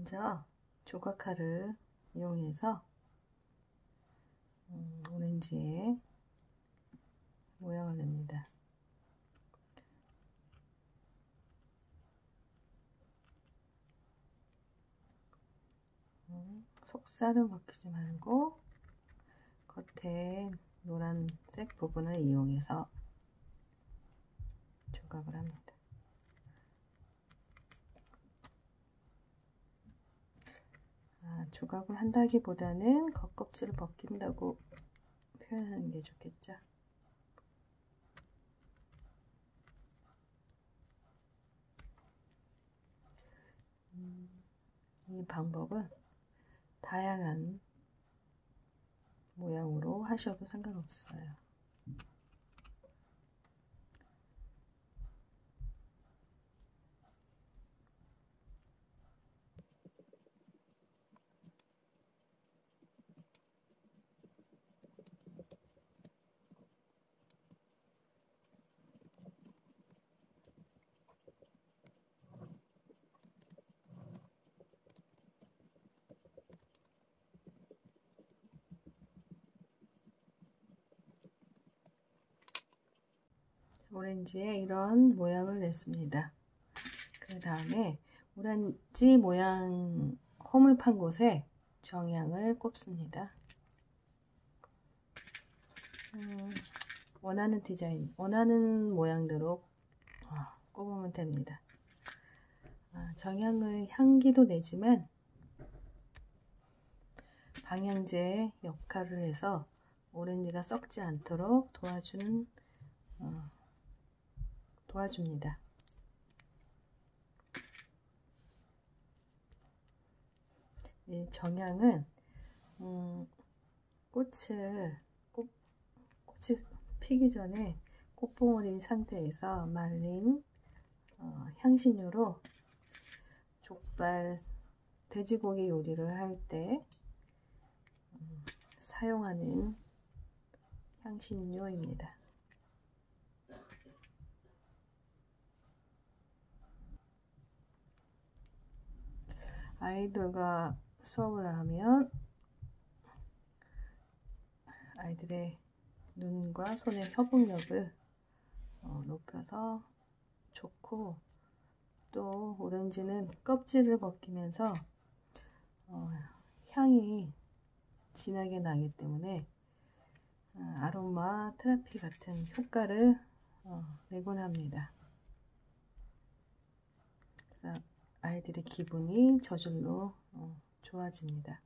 먼저 조각칼을 이용해서 음, 오렌지에 모양을 냅니다. 음, 속살은 벗기지 말고 겉에 노란색 부분을 이용해서 조각을 합니다. 아, 조각을 한다기보다는 겉껍질을 벗긴다고 표현하는 게 좋겠죠. 음, 이 방법은 다양한 모양으로 하셔도 상관없어요. 오렌지에 이런 모양을 냈습니다. 그 다음에 오렌지 모양 홈을 판 곳에 정향을 꼽습니다. 음, 원하는 디자인, 원하는 모양대로 어, 꼽으면 됩니다. 아, 정향의 향기도 내지만 방향제 역할을 해서 오렌지가 썩지 않도록 도와주는 어, 도와줍니다. 이 정향은 음, 꽃을 꽃, 꽃이 피기 전에 꽃봉오리 상태에서 말린 어, 향신료로 족발 돼지고기 요리를 할때 음, 사용하는 향신료입니다. 아이들과 수업을 하면 아이들의 눈과 손의 협응력을 어, 높여서 좋고 또 오렌지는 껍질을 벗기면서 어, 향이 진하게 나기 때문에 어, 아로마 테라피 같은 효과를 어, 내곤 합니다. 아이들의 기분이 저절로 어, 좋아집니다.